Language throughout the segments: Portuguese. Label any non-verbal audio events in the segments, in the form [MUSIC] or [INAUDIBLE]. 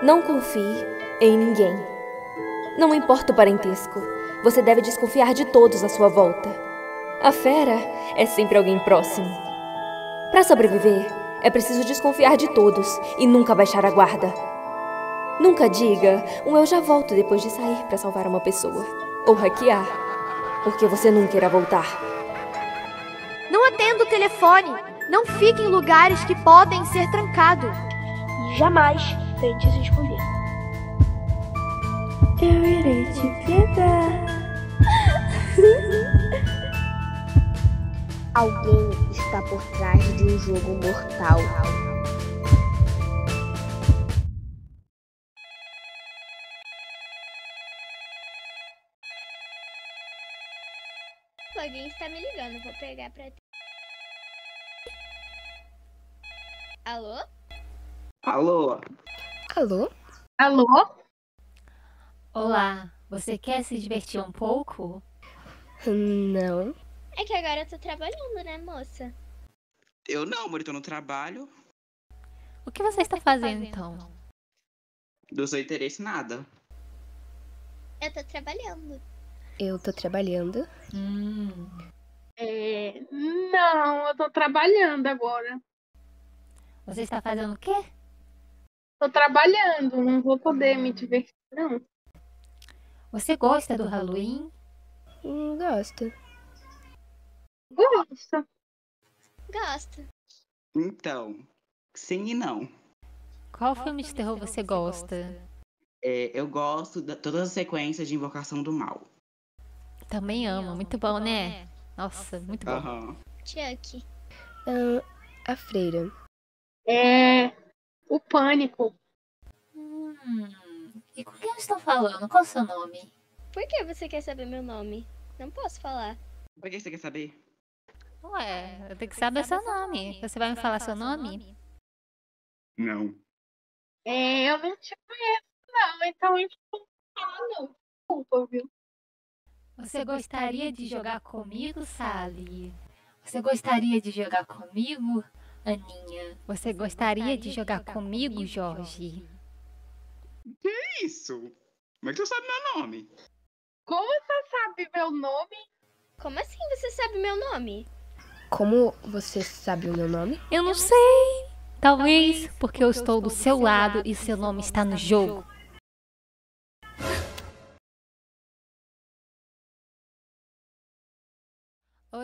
Não confie em ninguém. Não importa o parentesco, você deve desconfiar de todos à sua volta. A fera é sempre alguém próximo. Para sobreviver, é preciso desconfiar de todos e nunca baixar a guarda. Nunca diga um eu já volto depois de sair para salvar uma pessoa ou hackear, porque você nunca irá voltar. Não atenda o telefone. Não fique em lugares que podem ser trancados. Jamais tente se esconder. Eu irei te pegar. [LAUGHS] Alguém está por trás de um jogo mortal. Alguém está me ligando, vou pegar pra. Alô? Alô? Alô? Alô? Olá, você quer se divertir um pouco? Não. É que agora eu tô trabalhando, né, moça? Eu não, amor, eu tô no trabalho. O que você está fazendo então? Do seu interesse, nada. Eu tô trabalhando. Eu tô trabalhando. Hum, É... Não, eu tô trabalhando agora. você está fazendo o quê? Tô trabalhando, não vou poder me divertir, não. Você gosta do Halloween? Hum, gosto. Gosto. Gosto. Então, sim e não. Qual filme de terror você gosta? É, eu gosto de todas as sequências de Invocação do Mal. Também amo, muito bom, né? Nossa, muito bom. Aham. Chuck. Ah, a freira. É. O pânico. Hum, e com quem eu estou falando? Qual o seu nome? Por que você quer saber meu nome? Não posso falar. Por que você quer saber? Ué, eu tenho que saber seu nome. Você vai me falar seu nome? Não. É, eu não te conheço, não. Então eu tô falando. Desculpa, viu? Você gostaria de jogar comigo, Sally? Você gostaria de jogar comigo, Aninha? Você gostaria de jogar comigo, Jorge? Que isso? Mas tu sabe meu nome. Como você sabe meu nome? Como assim você sabe meu nome? Como você sabe o meu nome? Eu não sei. Talvez porque eu estou do seu lado e seu nome está no jogo.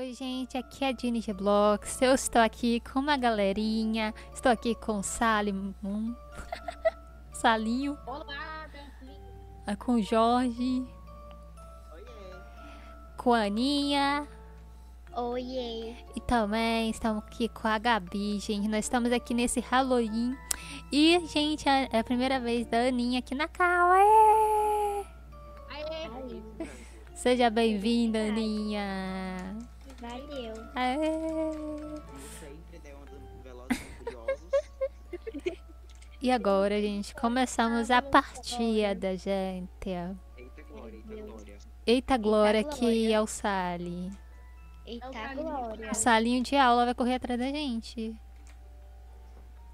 Oi, gente, aqui é a Dini G Blocks. Eu estou aqui com uma galerinha. Estou aqui com o Salim. Hum. [LAUGHS] Salinho. Olá, Benzinho. ah, Com o Jorge. Com a Aninha. Oiê. E também estamos aqui com a Gabi, gente. Nós estamos aqui nesse Halloween. E, gente, é a primeira vez da Aninha aqui na Cal. Aê! Aê, Seja bem-vinda, Aninha. Valeu. Aê! Sempre né, andando velozes e. E agora, gente, começamos a partida, gente. Eita glória, eita glória. Eita Glória, que é o Sally. Eita Salinho. glória. O Salinho de aula vai correr atrás da gente.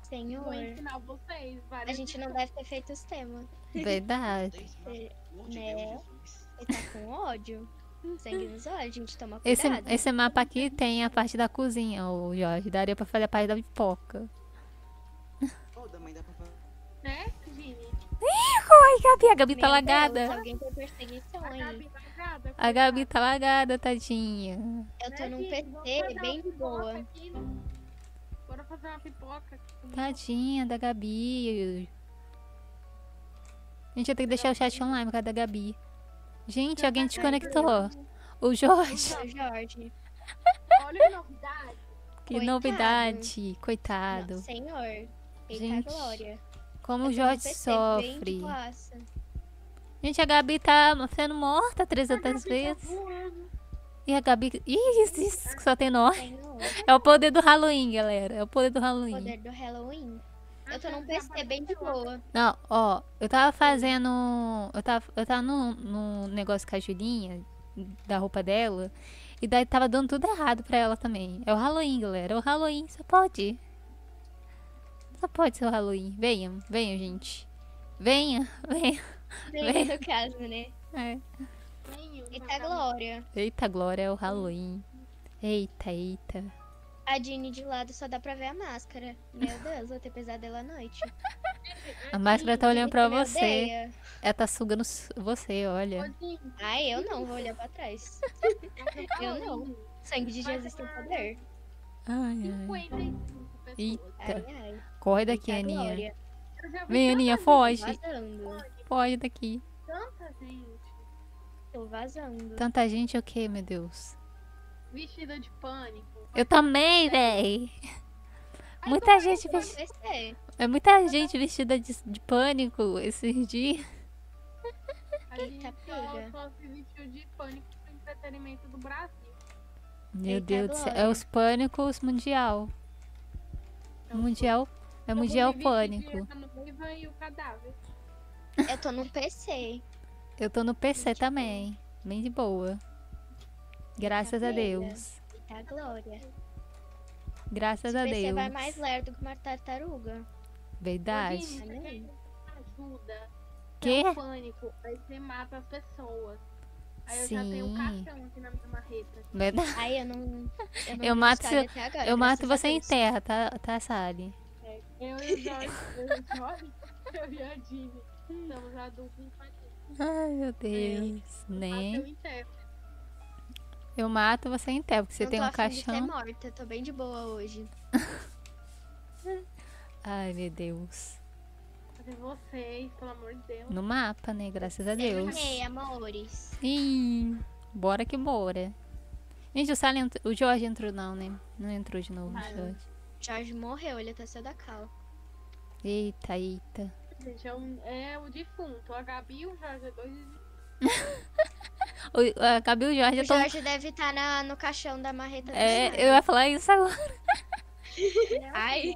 Senhor. vou ensinar vocês A gente não deve ter feito os temas. Verdade. De Né? Ele tá com ódio. Sangue nos olhos, a gente toma Esse, cuidado. esse mapa aqui tem a parte da cozinha, o Jorge. Daria pra fazer a parte da pipoca. Ô, da mãe da papai. né, Vini? Ai, Gabi, a Gabi tá Meu lagada. Deus, alguém tem perseguição A aí. Gabi vai nada. A Gabi tá lagada, tadinha. Eu tô Né, num? PC fazer bem de boa. aqui. Bora fazer uma pipoca. aqui. Tadinha da Gabi. Gente, eu tenho que deixar o chat online por causa da Gabi. Gente, alguém desconectou. O Jorge. Ô, Jorge. [LAUGHS] Olha a novidade. Que Coitado. novidade. Não, Coitado. senhor. Eita Gente, glória. Como Eu o Jorge sofre. Gente, a Gabi tá sendo morta 300 A Gabi tá vezes. voando. E a Gabi. Ih, isso, isso só tem nós. Senhor. É o poder do Halloween, galera. É o poder do Halloween. Poder do Halloween. Eu tô num PC bem de boa. Não, ó, eu tava fazendo. Eu tava, eu tava no, no negócio com a Julinha, da roupa dela, e daí tava dando tudo errado pra ela também. É o Halloween, galera. É o Halloween, só pode. Só pode ser o Halloween. Venham, venham, gente. Venha, [LAUGHS] venha. Bem, no caso, né? É. Eita, Glória. Eita, Glória, é o Halloween. Eita, eita. A Dini de lado só dá pra ver a máscara. Meu [LAUGHS] Deus, vou ter pesadelo à noite. A máscara tá olhando pra você. Ela tá sugando você, olha. Ai, eu não, vou olhar pra trás. [LAUGHS] Eu não. Sangue de Jesus tem poder. Ai, ai. 55 pessoas. Eita. Ai, ai. Corre daqui, Eita, Aninha. Vem, Aninha, foge. Vazando. Foge daqui. Tanta gente Tô vazando. Tanta gente o quê, meu Deus? vestida de pânico. Eu também, véi. Muita gente vestida. É muita gente vestida de, de pânico esses dias. A Eita, gente só, pega. só se vestiu de pânico pro entretenimento do Brasil. Meu Eita, Deus do céu. É os pânicos mundial. Mundial. É mundial pânico. Eu tô no PC. Eu tô no PC também. Bem de boa. Graças a pega. Deus. Eita, Glória. Graças a Deus. vai mais lerdo que uma tartaruga. Verdade. Você quer ajuda. Quê? É o pânico. Aí você mata as pessoas. Aí eu já tenho um Sim. caixão aqui na minha marreta. Verdade. Ai, eu não. Eu, não Eu mato seu- agora, Eu mato a você em terra, tá, tá e o Jorge, eu e o Jorge, eu e a Dini. Somos adultos infantis. Ai, meu Deus. Mas Né? Eu. Eu mato você em terra, porque você não tem tô um afim de ser caixão. morta, tô bem de boa hoje. [LAUGHS] Ai, meu Deus. Fazer vocês, pelo amor de Deus. No mapa, né? Graças a Deus. Terminei, amores. Ih, bora que bora. Gente, o, Sally entrou- o Jorge entrou não, né? Não entrou de novo, o Ah. Jorge. Jorge morreu, ele até saiu da cal. Eita, eita. Gente, é, um- é o defunto. A Gabi e o Jorge é dois. [LAUGHS] O, a Gabi e o Jorge O estão... Jorge deve estar no caixão da marreta É, eu ia falar isso agora. Ai,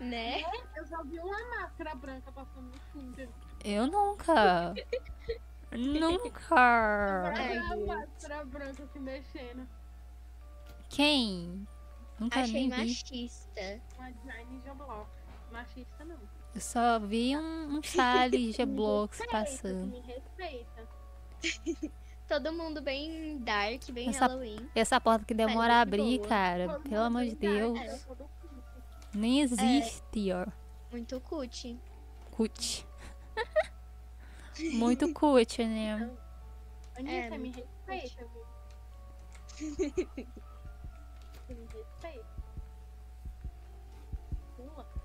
né? Eu só vi uma máscara branca passando no fundo. Eu nunca. [LAUGHS] Nunca. Ai, uma Deus. máscara branca se mexendo. Quem? Nunca Achei nem vi. machista. Uma design de bloco. Machista não. Eu só vi um, um Sally G-Blocks passando. Me respeita. [LAUGHS] Todo mundo bem dark, bem Essa- Halloween. Essa porta que demora a muito abrir, boa. cara. Pelo amor de Deus. É. Nem existe, ó. Muito cut. Cut. [LAUGHS] Muito cut, né? Aninha, É, você me respeita, me.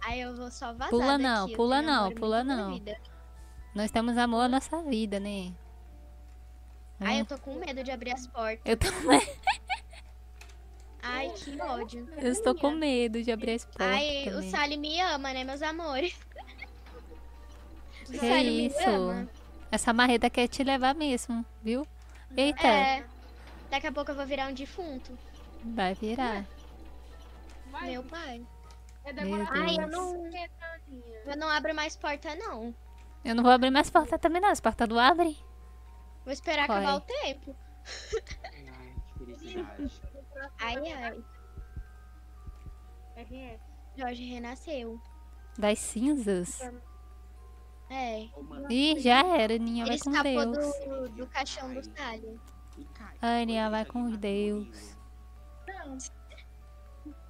Aí eu vou só vazar Pula daqui, não, eu pula não, pula não. Nós temos amor à nossa vida, né? Ai, Hum, eu tô com medo de abrir as portas. eu também. [LAUGHS] Ai, que ódio. Eu estou com medo de abrir as portas Ai, o também. Sally me ama, né, meus amores? O Que Sally me isso? ama. Essa marreta quer te levar mesmo, viu? Eita, É. Daqui a pouco eu vou virar um defunto. vai virar. Vai, Meu pai. é. Ai, eu não, eu não abro mais porta, não. Eu não vou abrir mais porta também, não. As portas não abrem. Vou esperar Vai. acabar o tempo. Ai, que felicidade. Ai. Jorge renasceu. Das cinzas. É. Ih, já era. Ninha vai com Deus. do, do caixão do Sally. e cai. Ai, Ninha vai com Deus. Não.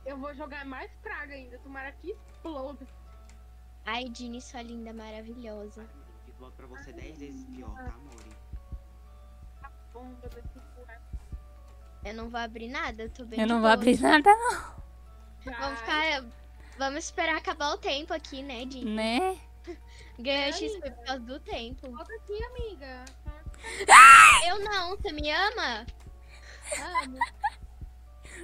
Eu vou jogar mais praga ainda. Tomara que exploda. Ai, Dini, sua linda, maravilhosa. Volto pra você 10 vezes pior, tá, amor? Bomba. Eu não vou abrir nada, eu tô bem Eu não vou boa. abrir nada, não. Vamos ficar. Vamos esperar acabar o tempo aqui, né, Dini? Né? Ganhar XP por causa do tempo. Volta aqui, amiga. Eu não, você me ama? Amo.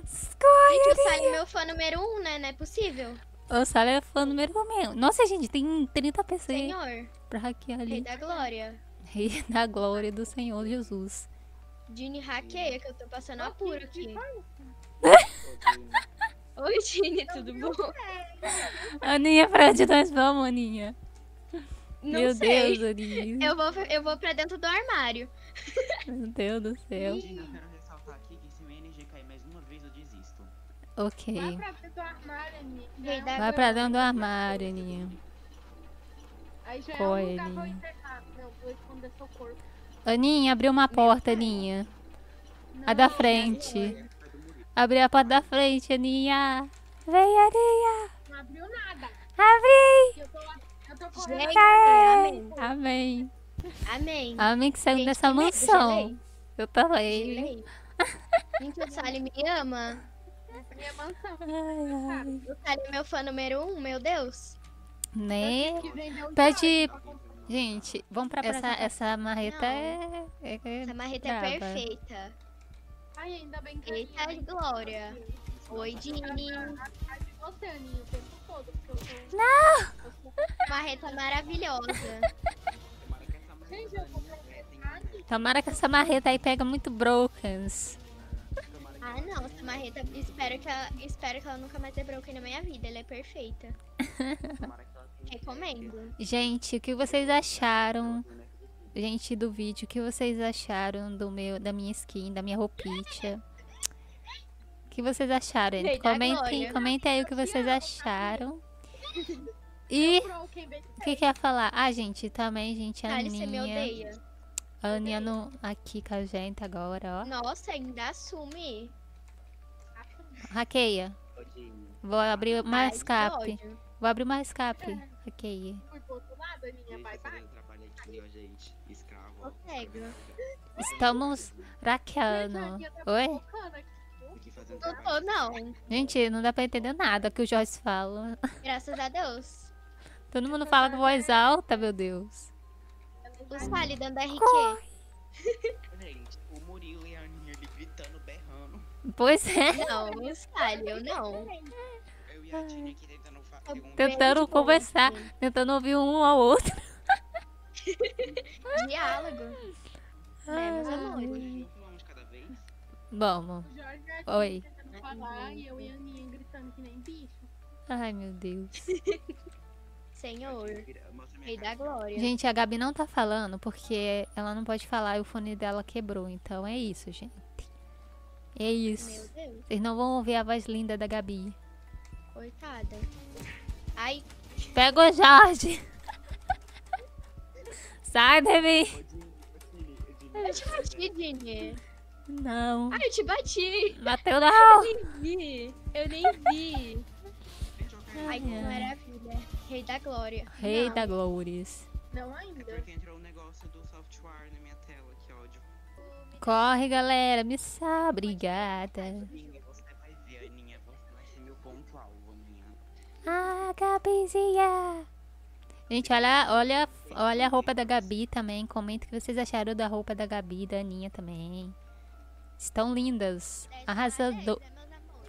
Escorre. Gente, o Sally é meu fã número um, né? Não é possível. O Sala é fã número também. Nossa, gente, tem 30 pessoas Senhor, pra hackear Rei ali. da Glória. Rei da glória do Senhor Jesus. Dini hackeia, que eu tô passando apuro aqui. [LAUGHS] Oi, Dini, tudo bom? Aninha, pra onde nós vamos, Aninha? Não Meu sei. Deus, Aninha. Eu vou, eu vou pra dentro do armário. Meu Deus do céu. Eu quero ressaltar aqui que se minha energia cair mais uma vez, eu desisto. Ok. Vai pra dentro do armário, Aninha. Vai pra dentro do armário, Aninha. Aí já Corre, é um lugar Aninha. Não, vou esconder seu corpo. Aninha, abriu uma porta, Aninha. A da frente. Abriu a porta da frente, Aninha. Vem, Aninha. Não abriu nada. Abri. Eu tô, eu tô correndo. Gente, amém. Amém. Amém. Amém que saiu Gente, dessa mansão. Eu também. Gente, o Sally me ama. Minha mansão. Ai, ai. O Sally é meu fã número um, meu Deus. Né? Pede. Gente, vamos pra essa, essa marreta é, é, é Essa marreta é braba. perfeita. Ai, ainda bem que Eita, eu Glória. Oi, Dini. você, Aninha, o tempo todo. Porque eu tô... Marreta maravilhosa. Gente, eu vou. Tomara que essa marreta aí pega muito brokens. Ah, não, essa marreta, espero que ela, espero que ela nunca mais dê broken na minha vida. Ela é perfeita. [LAUGHS] Recomendo. Gente, o que vocês acharam? Gente do vídeo, o que vocês acharam do meu, da minha skin, da minha roupinha? O que vocês acharam? gente? Da Comentem, glória. comentem aí o que vocês acharam. [LAUGHS] E o que que ia falar? Ah, gente, também, gente, a me Aninha. odeia. A Aninha no, aqui com a gente agora, ó. Nossa, ainda assume. Hackeia. Vou abrir escape. ódio. Vou abrir uma escape. [LAUGHS] Hackeia. fui pro outro lado, Aninha. Bye, bye. trabalho aqui, ó, gente. Escravo. Consegue. Estamos raqueando. Oi? Não tô, não. Gente, não dá pra entender nada que o Jorge fala. Graças a Deus. Todo mundo fala com voz alta, meu Deus. O Sally dando RQ. Gente, o Murilo e a Aninha ali gritando, berrando. Pois é. Não, o Sally, eu não. Eu e a Dini aqui tentando um Tentando Beijo, conversar, gente. tentando ouvir um ao outro. [LAUGHS] Diálogo. Né, meus amores? de cada vez. Vamos. O Jorge aqui Oi. tentando falar e eu e a Aninha gritando que nem bicho. Ai, meu Deus. [LAUGHS] Senhor. Rei da glória. Gente, a Gabi não tá falando porque ela não pode falar e o fone dela quebrou. Então é isso, gente. É Meu isso. Deus, Vocês não vão ouvir a voz linda da Gabi. coitada. Ai, Pega o Jorge. [LAUGHS] Sai de mim. eu te bati, Dini. Não. Ai, eu te bati. Bateu não. Eu nem vi. Eu nem vi. Ai, que maravilha. Rei da glória. Rei Não. da Glórias. Não É ainda. porque entrou um negócio do software na minha tela, que ódio. Corre, galera. Me sabe. Obrigada. Ah, Gabizinha. Gente, olha, olha, olha a roupa da Gabi também. Comenta o que vocês acharam da roupa da Gabi e da Aninha também. Estão lindas. Arrasador.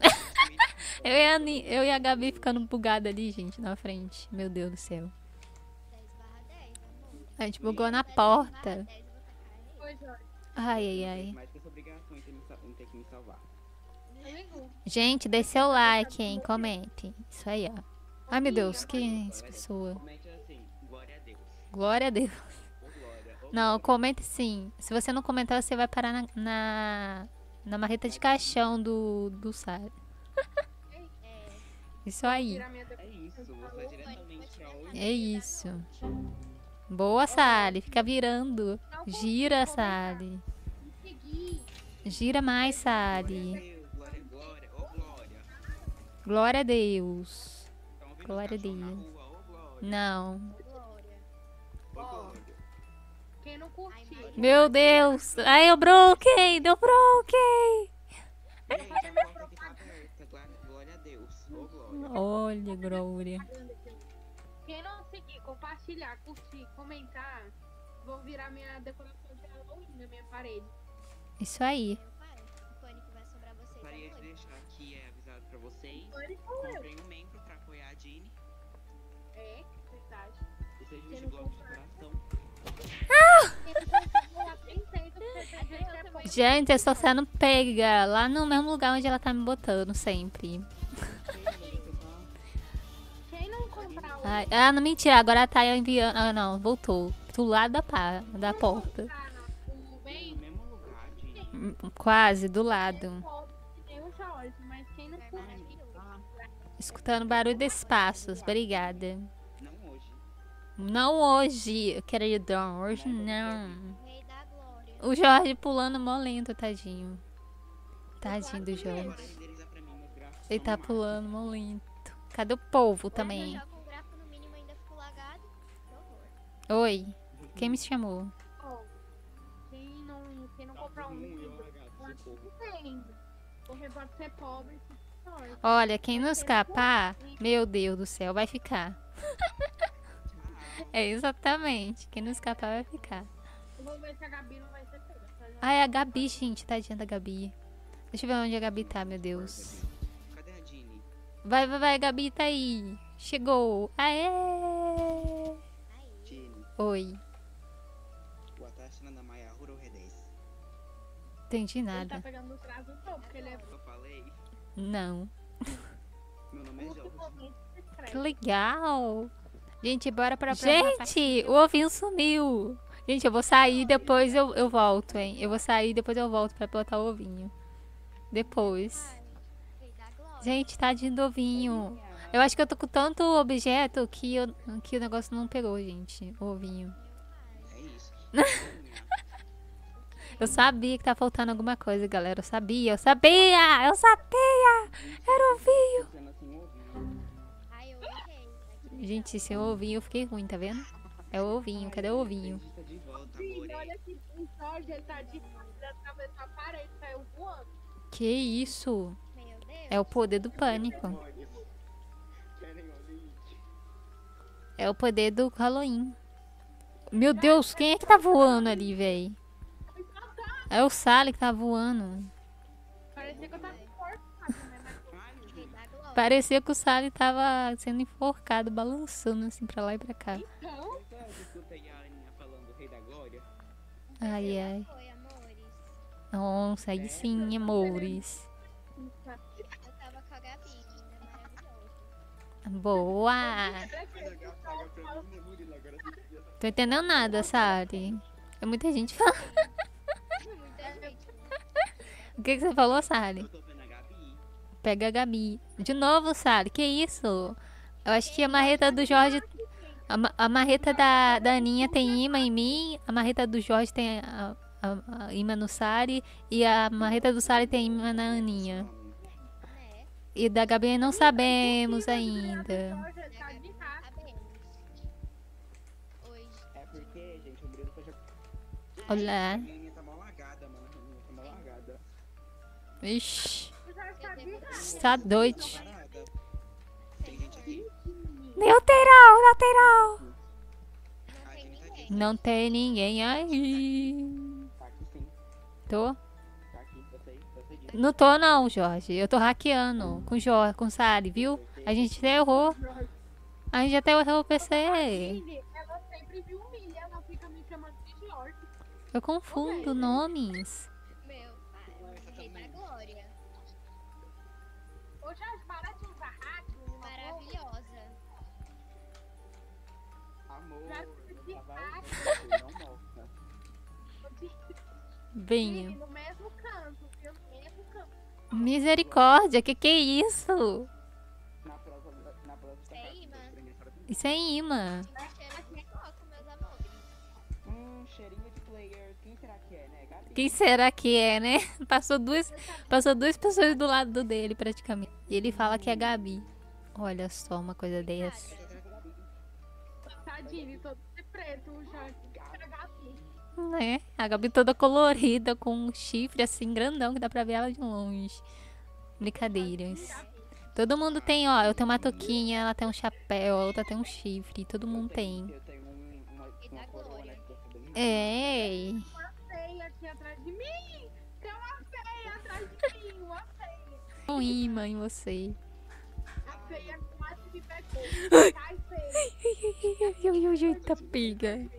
[LAUGHS] Eu e, a eu e a Gabi ficando bugada ali, gente, na frente. Meu Deus do céu. 10 barra 10, amor. A gente bugou na porta. 10 eu vou tacar rei. Oi, Jorge. Ai, ai, ai. Gente, dê seu like, hein? Comente. Isso aí, ó. Ai, meu Deus, que pessoa. Glória a Deus. Não, comente sim. Se você não comentar, você vai parar na, na, na marreta de caixão do, do Sara. [LAUGHS] Isso aí. É isso. Boa, Sally. Fica virando. Gira, Sally. Gira mais, Sally. Glória a Deus. Glória a Deus. Não. Quem não curtir. Meu Deus. Ai, eu broken. Deu glória. Olha, Glória. Quem não seguir, compartilhar, curtir, comentar, vão virar minha decoração de Halloween na minha parede. Isso aí. Pra vocês. Eu. Comprei um membro pra apoiar a Dini. É, verdade. De coração. Tem gente é eu estou sendo pega lá no mesmo lugar onde ela tá me botando sempre. Quem não comprar o Ai, ah, não mentira. Agora tá enviando. Ah, não. Voltou. Do lado da, pá, da porta. Hum, Quase, do lado. Escutando barulho desses passos. Obrigada. não hoje. Não hoje, querido. Hoje não. Glória. O Jorge pulando mó lento, tadinho. Tadinho do Jorge. Gráficos Ele tá mal. pulando mó lento. Cadê o povo também? Que horror. Oi, quem me chamou? Quem não, quem não comprar um livro, pode. Porque ser pobre se. Olha, quem não escapar, meu Deus do céu, vai ficar. [LAUGHS] É exatamente. Quem não escapar vai ficar. Eu vou ver se a Gabi não vai ser pega. Ah, é a Gabi, gente. Tadinha da Gabi. Deixa eu ver onde a Gabi tá, meu Deus. Cadê a Dini? Vai, vai, vai, Gabi tá aí. Chegou. Aê! Dini, Oi. boa tarde, Nanda Maia, Ruro Redes. Entendi Ele tá nada. pegando os traços todo, porque ele é Não. meu nome é Jorge. Que discreto. legal. Gente, bora pra Gente, o ovinho sumiu. Gente, eu vou sair depois eu, eu volto, hein? Eu vou sair depois eu volto pra botar o ovinho. Depois. Gente, tadinho do ovinho. Eu acho que eu tô com tanto objeto que, eu, que o negócio não pegou, gente. O ovinho. É isso. [LAUGHS] Eu sabia que tá faltando alguma coisa, galera. Eu sabia, eu sabia! Eu sabia! Era o eu. Aqui. Gente, sem o ovinho eu fiquei ruim, tá vendo? É o ovinho, cadê o ovinho? Que isso? É o poder do pânico. É o poder do Halloween. Meu Deus, quem é que tá voando ali, véi? É o Sally que tá voando. Parecia que eu tava forçado, né? Mas Rei da Glória. Parecia que o Sally tava sendo enforcado, balançando assim pra lá e pra cá. então, Então, eu escutei a Aninha falando Rei da Glória. Ai, ai. Amores. Nossa, aí sim, amores. Eu tava com a Gabi, linda, maravilhosa. Boa! Tô entendendo nada, Sally. É muita gente falando. O que, que você falou, Sally? Eu tô vendo a Gabi. Pega a Gabi. De novo, Sally. Que isso? Eu acho que a marreta do Jorge. A, ma- a marreta da, da Aninha tem imã em mim. A marreta do Jorge tem a, a- a imã no Sally. E a marreta do Sally tem imã na Aninha. E da Gabi não sabemos ainda. Jorge, Ixi. O Jorge tá de raça. Tá doido. Parada. Tem gente aqui. Lateral, lateral. Não tem ninguém aí. Tô? Não tô não, Jorge. Eu tô hackeando com o Jorge, com o Sally, viu? A gente até errou. A gente até errou o PC. Millie, ela sempre me humilha, ela fica me chamando de Jorge. Eu confundo nomes. Venho. Millie, no mesmo canto, viu? No mesmo canto. Misericórdia, que que é isso? Na próxima. Na próxima. É imã. Isso é imã. Amores. Hum, cheirinho de player. Quem será que é, né, Gabi? Quem será que é, né? [LAUGHS] Passou duas, passou duas pessoas do lado dele, praticamente. E ele fala que é Gabi. Olha só uma coisa dessa. Tadinho, todo de preto, Jorge. Era Gabi. Né? A Gabi toda colorida, com um chifre assim grandão, que dá pra ver ela de longe. Brincadeiras. Todo mundo tem, ó. Eu tenho uma toquinha, ela tem um chapéu, a outra tem um chifre. Todo mundo tem. Eu tenho um, uma, uma coroa, né? É. Uma feia aqui atrás de mim. Tem uma feia atrás de mim, uma feia. Um imã em você. A feia quase me pegou. Cai feia. Eita, piga.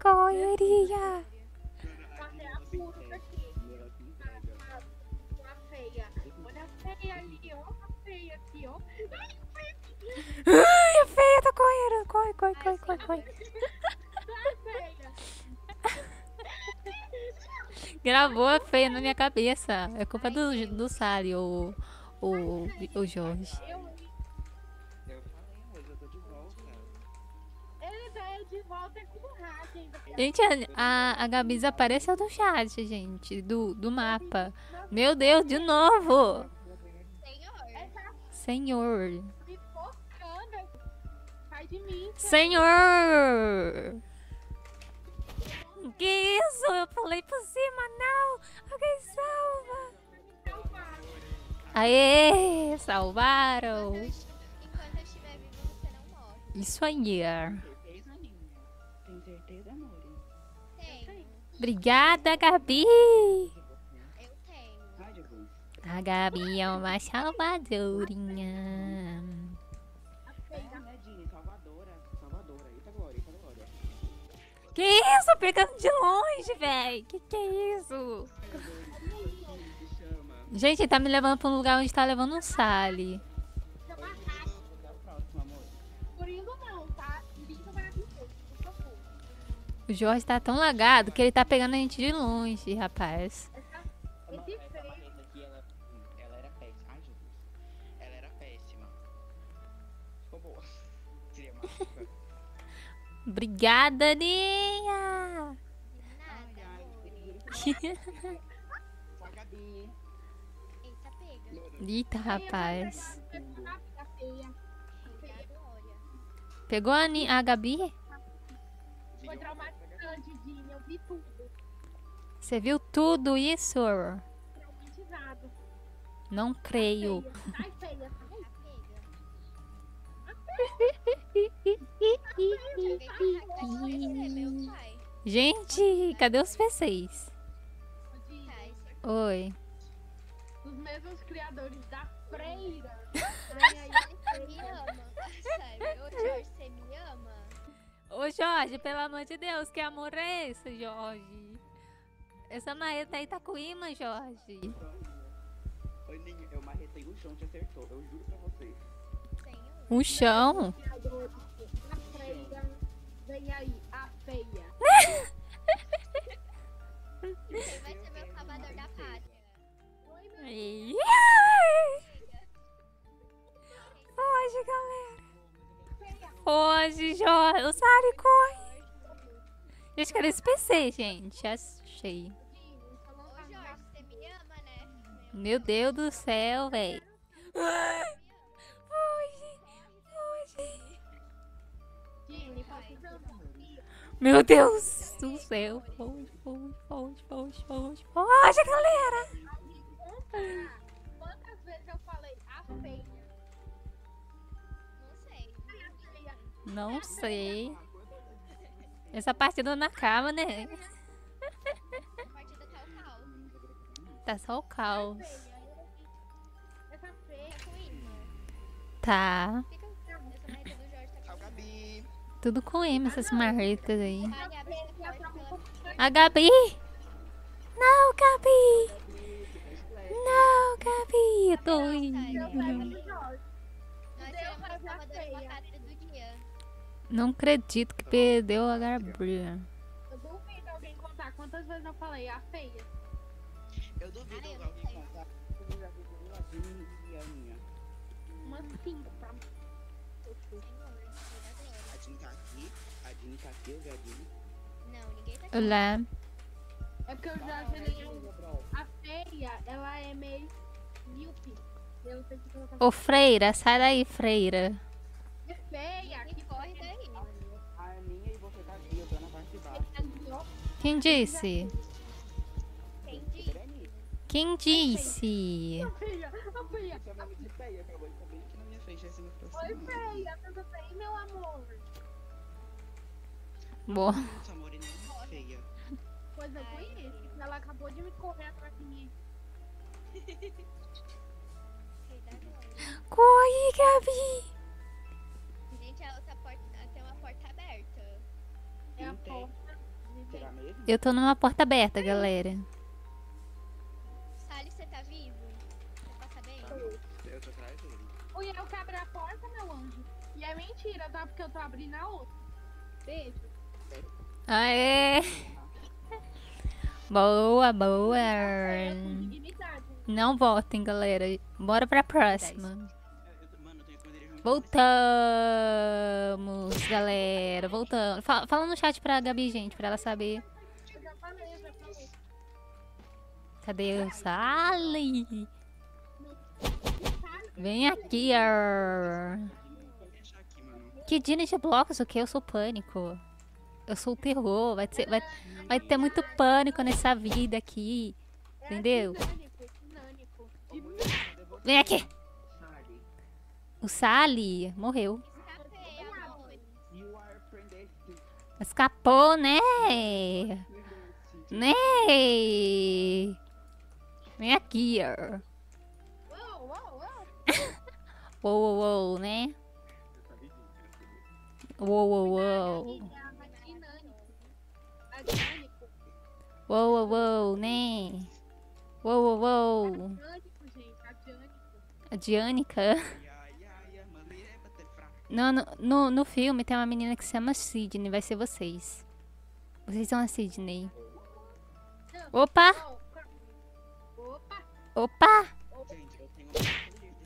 Correria. Ai, a feia tá correndo. Corre, corre, corre, corre, corre. Gravou a feia na minha cabeça. É culpa do, do Sari, o, o, o Jorge. de volta com o. Gente, a, a, Gabi desapareceu do chat, gente. Do, do mapa. Meu Deus, de novo! Senhor. Senhor! Que isso? Eu falei por cima, não! Alguém salva! Aê! Salvaram! Enquanto eu estiver vivo, você não morre. Isso aí. é. Tem certeza, amor? Tenho. Obrigada, Gabi! Eu tenho. A Gabi é uma salvadorinha. Né, Dini? Salvadora. Salvadora. Eita glória, eita glória. Que isso? Pegando de longe, véi! Que que é isso? Gente, ele tá me levando pra um lugar onde tá levando um Sally. O tá? Jorge tá tão lagado que ele tá pegando a gente de longe, rapaz. Não, Esse Eita, rapaz. Tá. Pegou a, a Gabi? Foi traumatizante, Dini. Eu vi tudo. Você viu tudo isso? Traumatizado. Não creio. Feia, tá meu pai. Gente, cadê os PCs? Oi. Os mesmos criadores da freira. [LAUGHS] Você me ama. Sério, ô Jorge, você me ama? Ô, Jorge, pelo amor de Deus, que amor é esse, Jorge? Essa marreta aí tá com imã, Jorge. Oi, Ninho, eu marretei o chão, te acertou. Eu juro pra vocês. Senhor. Um chão. da freira. Vem aí, a feia. [LAUGHS] Quem vai ser [LAUGHS] Hoje, galera. Hoje, Jorge. O Sari corre. Gente, cadê esse PC, gente? Achei. Meu Deus do céu, velho. Meu Deus do céu. Foge, foge, foge, foge, foge. Foge, galera. Quantas vezes eu falei a feia? Não sei. Não sei. Essa partida não acaba, né? A partida tá o caos. Tá só o caos. Essa feia. Tá com imã. Tá. Fica essa marreta do Jorge tá com Gabi. Tudo com M, essas marretas aí. Tá A Gabi! Não, Gabi! Não, Gabi! Eu tô indo. Nós tiramos a salvadora da pátria do dia. Não acredito que perdeu a Gabriela. Eu duvido alguém contar quantas vezes eu falei a feia. Eu duvido Ai, eu alguém sei. contar. Eu já o e a Aninha. Umas cinco pra mim. A Dini tá aqui. A Dini tá aqui, eu vi a Dini. Não, ninguém tá aqui. Olá. É porque eu já gerei feia, ela é meio míope. Eu tenho que colocar Ô, Freira, sai daí, Freira. é feia. Que corre daí. A Aninha e você tá aqui, eu tô na parte de baixo. Quem disse? Entendi. Berenice, Quem disse? A feia, a feia. chamando de feia, acabou de saber aqui na minha frente, assim, no Oi, feia. Tudo bem, meu amor? Boa. É feia. Pois eu conheço. Ela acabou de me correr atrás de mim. [LAUGHS] Corre, Gabi! Gente, a outra porta tem uma porta aberta. É a porta. Eu tô numa porta aberta, galera. Salles, você tá vivo? Você tá sabendo? Eu tô atrás dele. Fui eu que abri a porta, meu anjo. E é mentira, tá? Porque eu tô abrindo a outra. Beijo. Aê! Boa, boa. É com dignidade. Não votem, galera. Bora pra próxima. Voltamos, galera. Voltamos. Fala, fala no chat pra Gabi, gente, pra ela saber. Cadê o Sally? Vem aqui, ar. Que dia de blocos, o que? Eu sou pânico. Eu sou o terror. Vai ter, vai, vai ter muito pânico nessa vida aqui. Entendeu? Vem aqui. O Sally morreu. Escapou, né? Né? Vem aqui, ar. [LAUGHS] Uou, uou, uou. Né? Uou, uou, uou. Uou, uou, uou, né? Uou, uou, uou. A Dianica. No, no, no, filme tem uma menina que se chama Sidney. Vai ser vocês. Vocês são a Sidney. Opa! Opa. Opa!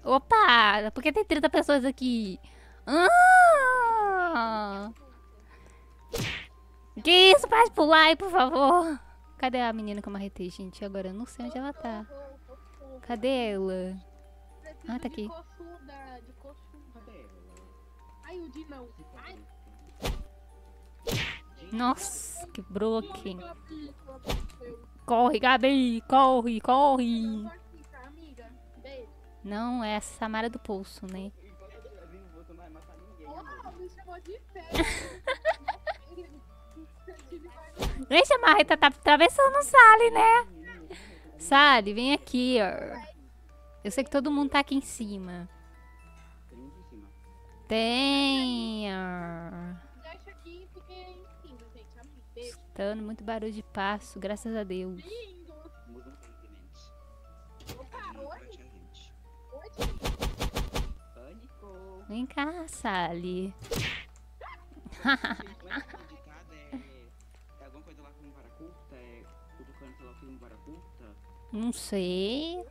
Opa! Por que tem 30 pessoas aqui? Ah! Que isso? Para de pular aí, por favor. Cadê a menina que eu marretei, gente? Agora eu não sei onde ela tá. Cadê ela? Ah, tá aqui. Dinão. Ai, Nossa, quebrou aqui. Corre, Gabi! Corre, corre! aqui, tá. Não, é a Samara do Poço, né? Você não vai matar ninguém. Me chamou de feio. Gente, a Marreta tá atravessando o Sally, né? Sally, vem aqui, ó. Eu sei que todo mundo tá aqui em cima. Tem. Deixa aqui porque muito barulho de passo, graças a Deus. Lindo. Opa, oi. Oi. Vem cá, Sally. [LAUGHS] Não sei.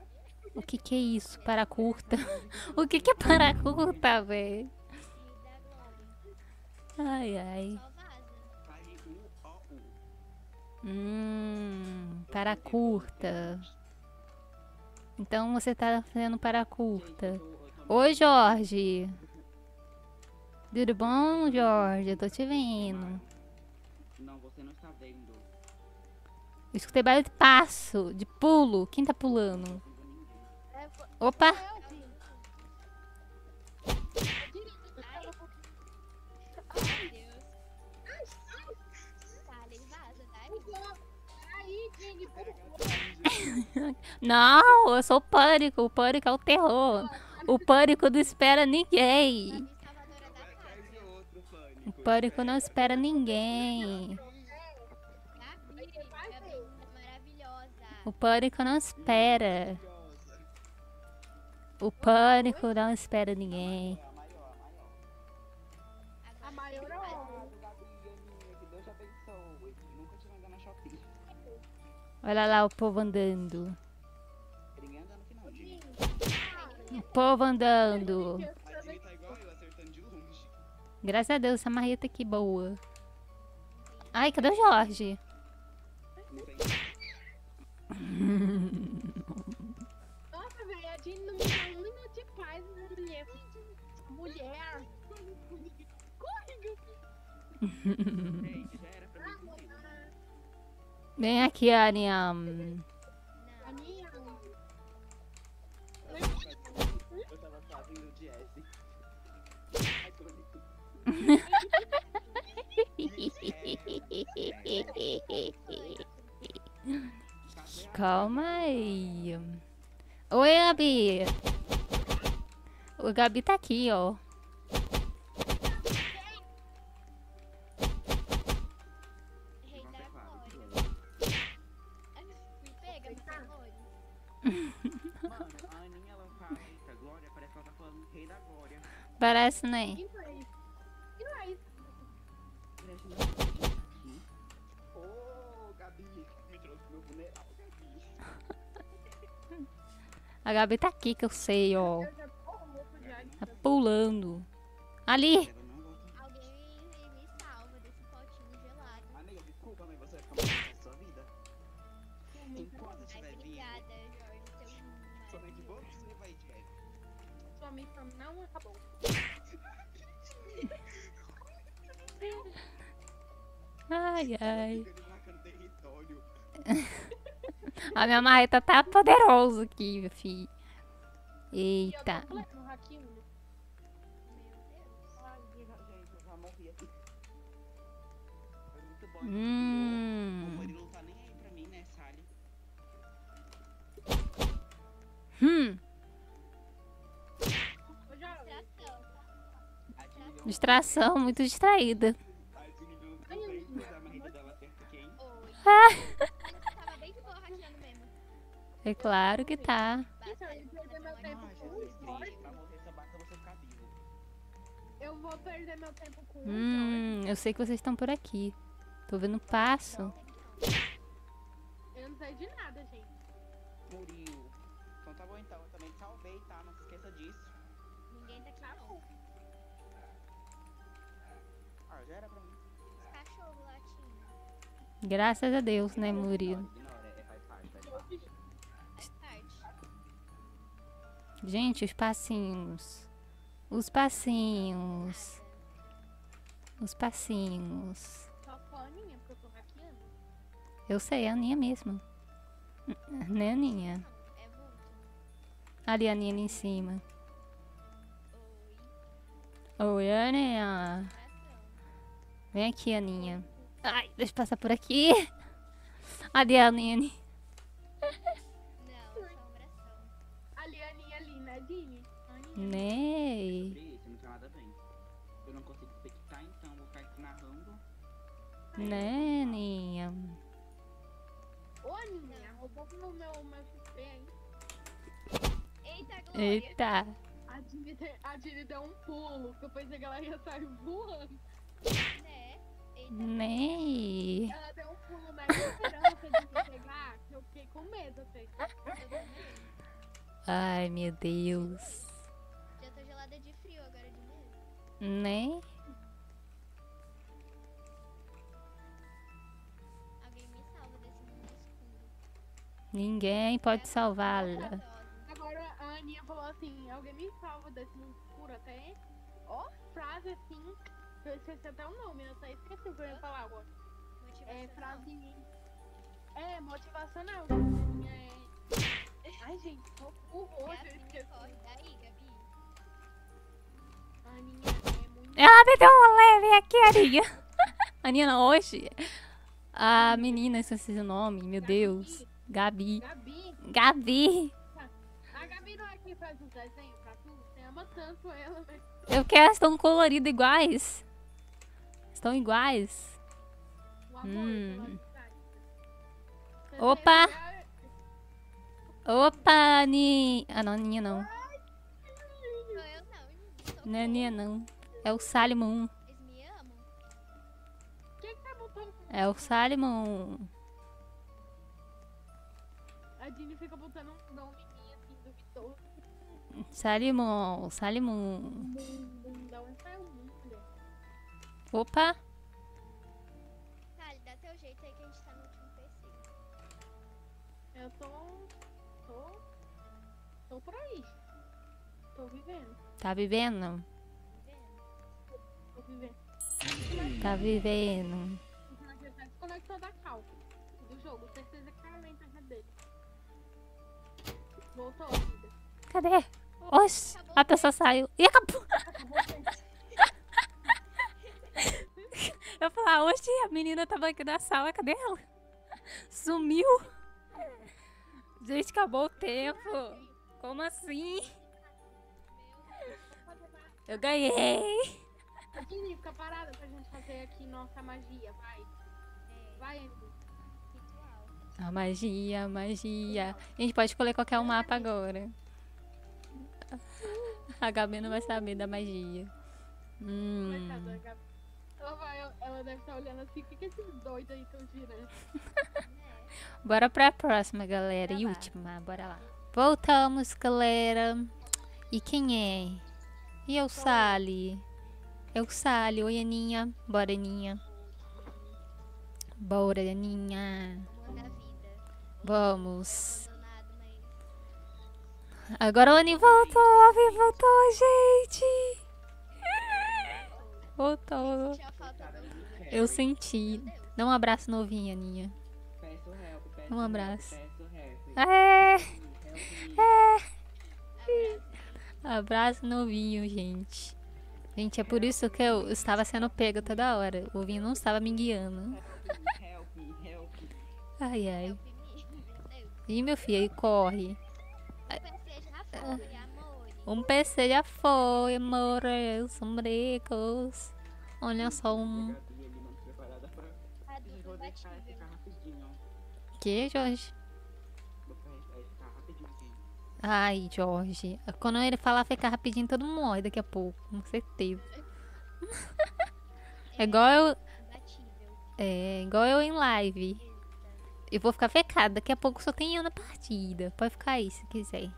O que que é isso? Para curta. [LAUGHS] O que que é para curta, velho? Ai, ai. Hum, para curta. Então você tá fazendo para curta. Oi, Jorge. Tudo bom, Jorge? Eu tô te vendo. Não, você não está vendo. Eu escutei barulho de passo, de pulo. Quem tá pulando? Favor. [LAUGHS] Não, eu sou o pânico. O pânico é o terror. O pânico não espera ninguém. O pânico não espera ninguém. O pânico não espera. O pânico não espera ninguém. A maior é. Olha lá o povo andando. O povo andando. Graças a Deus, essa marreta aqui boa. Ai, cadê o Jorge? [LAUGHS] S. Ai, pânico. Calma aí. Oi, Gabi. O Gabi tá aqui, ó. Funeral, Gabi. [LAUGHS] A Gabi tá aqui, que eu sei, ó. Tá pulando. Ali! Ai, ai. Território. [LAUGHS] A minha marreta tá poderosa aqui, meu filho. Eita. no Hakim, né? Muito. Hum. O Murilo não tá basta você ficar vivo. Eu vou perder meu tempo com. Hum, eu sei que vocês estão por aqui. Tô vendo passo. Eu não sei de nada, Graças a Deus, né, Murilo? Gente, os passinhos. Os passinhos. Os passinhos. Eu sei, é a Aninha mesmo. [LAUGHS] Né, Aninha? Ali a Aninha ali em cima. Oi. Aninha. Vem aqui, Aninha. Ai, deixa eu passar por aqui. Ali a Aninha. ali. Não. Ali, a Aninha ali, né, Dini? Aninha. Ney. Eu não consigo expectar, então vou ficar aqui narrando. Né, Aninha. Ô, Aninha, roubou meu, meu, meu XP aí. Eita, Glória. Eita. A Dini, te- a Dini deu um pulo, que eu pensei que ela ia sair voando. Né? Ney. Ela deu um pulo na esperança de me pegar, que eu fiquei com medo até. Ai, meu Deus. Já tô gelada de frio agora de medo. Né? Alguém me salva desse mundo escuro. Ninguém pode salvá-la. Agora a Aninha falou assim, alguém me salva desse mundo escuro até. Ó, frase assim, eu esqueci até o nome, eu até esqueci o que eu ia falar agora. É frase. É, motivacional. É... Ai, gente, socorro, É eu assim, esqueci. Daí, Gabi. A Aninha é muito. Ela me deu um leve aqui, Aninha. [LAUGHS] Aninha não, hoje. A menina, esqueci o nome, meu Deus. Gabi. Gabi, Gabi. a Gabi não é quem faz os desenhos pra tu? Você ama tanto ela, né? Eu quero, elas estão coloridas iguais. Estão iguais. O amor Hum. Opa! Opa, Aninha. Ah, não, Aninha não. Não. É Aninha não. É o Salimon. Eles me amam. Quem que tá botando É o Salimon. A Dini fica botando um nomezinho assim duvidoso. Salimon, Salimon. Opa. Thali, dá teu jeito aí que a gente tá no último PC. Eu tô. tô. tô por aí. Tô vivendo. Tá vivendo? Vendo? Tô vivendo. Tá vivendo. O Roger tá desconectou da cal do jogo. Certeza que caiu na internet dele. Voltou a vida. Cadê? Oxi, a pessoa saiu. E acabou. Eu falar, oxi, a menina tava aqui na sala, cadê ela? [LAUGHS] Sumiu. Gente, acabou o tempo. Como assim? Eu ganhei. A Dini fica parada pra gente fazer aqui nossa magia. Vai. Vai, Andy. A magia, a magia. A gente pode escolher qualquer um mapa agora. A Gabi não vai saber da magia. Hum. Ela, vai, ela deve estar olhando assim. O que, que esses doidos aí estão girando? [LAUGHS] Bora pra próxima, galera. E lá. última, bora lá. Voltamos, galera. E quem é? E eu, Sally? Eu, Sally. Oi, Aninha. Bora, Aninha. Bora, Aninha. Vamos. Abandonado, mas. Agora o Aninha voltou. A Avi voltou, gente. Do. Eu senti. Dá um abraço novinho, Aninha. Peço help, peço Um abraço. É. Me. Abraço novinho, gente. Gente, é por isso que eu estava sendo pega toda hora. O vinho não estava me guiando. Help me, help me. Ai, ai. Ih, meu filho, aí corre. O PC já foi, amor. Um PC já foi, amores, sombrecos. Olha só um. Que, Jorge? Ai, Jorge. Quando ele falar ficar rapidinho, todo mundo morre daqui a pouco, com certeza. [LAUGHS] É igual eu. É igual eu em live. Eu vou ficar fecada. Daqui a pouco só tem eu na partida. Pode ficar aí se quiser.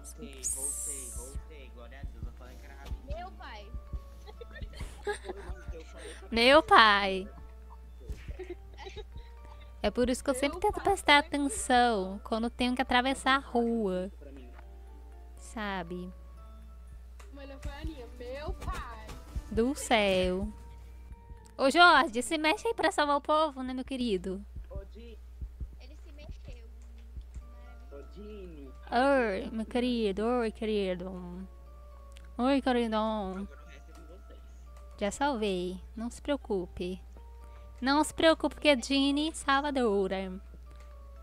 Voltei, voltei, voltei. Glória a Deus, eu falei que era rapidinho. Meu pai. Meu pai. É por isso que eu sempre tento prestar atenção quando tenho que atravessar a rua, sabe? Meu pai. Do céu. Ô Jorge, se mexe aí pra salvar o povo, né, meu querido? Dini. Oi, meu querido, oi, querido. Oi, queridão. É. Já salvei, não se preocupe. Não se preocupe, porque é Ginny salvadora.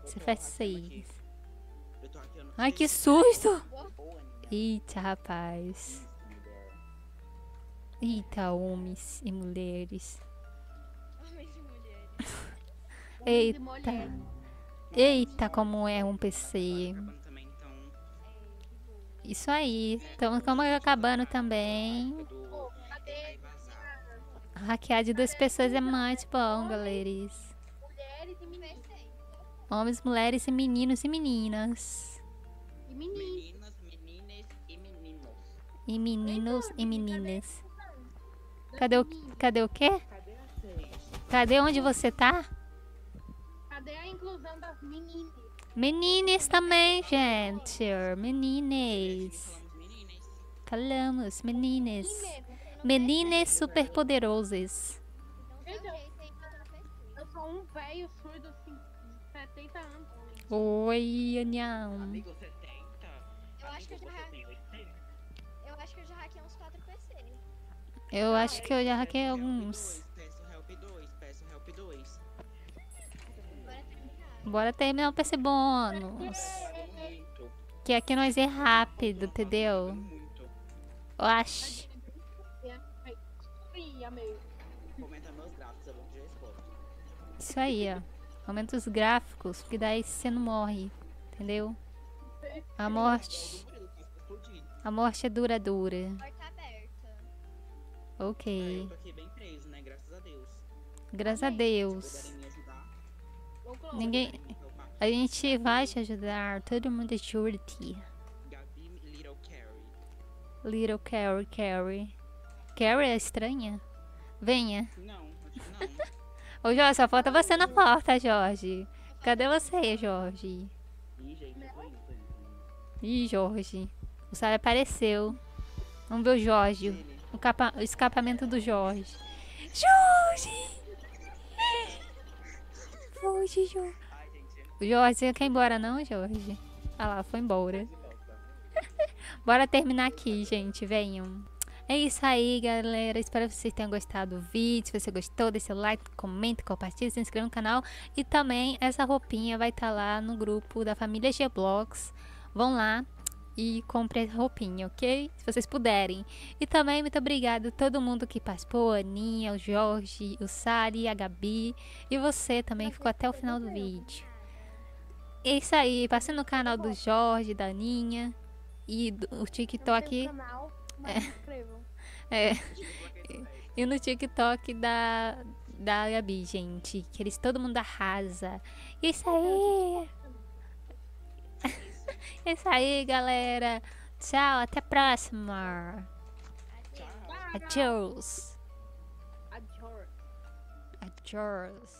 Você faz seis. Ai, que se- susto! Eita, rapaz. Eita, homens e mulheres. Homens e mulheres. [LAUGHS] Eita. Eita, como é um PC. Então... Isso aí. Estamos como acabando também. Hackear de duas pessoas é muito bom, galeres. Pensei. Homens, mulheres e meninos e meninas. E meninos. Meninas, meninas e meninos. E meninos e meninas. Cadê o, cadê o quê? Cadê onde você tá? Cadê a inclusão das meninas? Menines também, gente. Menines. Falamos meninas. Falamos, meninas. Meninas. Meninas superpoderosas. Eu sou um velho surdo assim, de 70 anos. Oi, Anhão. Amigo, você tenta? Eu acho que eu já Amigo, você ha- tem 80? Eu acho que eu já hackei uns 4 PC. Eu acho que eu já hackeei alguns. Peço help 2, peço help 2. Bora terminar. O PC bônus. Que aqui nós é rápido, entendeu? eu responder. Isso aí, ó. Aumenta os gráficos, porque daí você não morre. Entendeu? A morte. A morte é duradoura. Porta aberta. Ok. né? Graças a Deus. Ninguém. A gente vai te ajudar. Todo mundo ti. Gabi Little Carrie. Carrie, Carrie. Carrie é estranha? Venha. Não, não. Ô, Jorge, só falta você na porta, Jorge. Cadê você, Jorge? Ih, Jorge. O Sara apareceu. Vamos ver o Jorge. O, capa- o escapamento do Jorge. Jorge! Jorge. O Jorge, você quer ir embora não, Jorge? Ah lá, foi embora. [LAUGHS] Bora terminar aqui, gente. Venham. É isso aí, galera. Espero que vocês tenham gostado do vídeo. Se você gostou, deixa o like, comenta, compartilha, se inscreva no canal. E também essa roupinha vai estar lá no grupo da família G-Blocks. Vão lá e comprem essa roupinha, ok? Se vocês puderem. E também muito obrigada a todo mundo que participou. A Aninha, o Jorge, o Sari, a Gabi. E você também ficou até o final do vídeo. É isso aí. Passe no canal do Jorge, da Aninha. E do, o TikTok. Canal, inscrevam. [LAUGHS] É. E no TikTok da, da Gabi, gente. Que eles todo mundo arrasa. Isso aí! É isso aí, galera. Tchau, até a próxima. Adiós. Adiós. Adiós.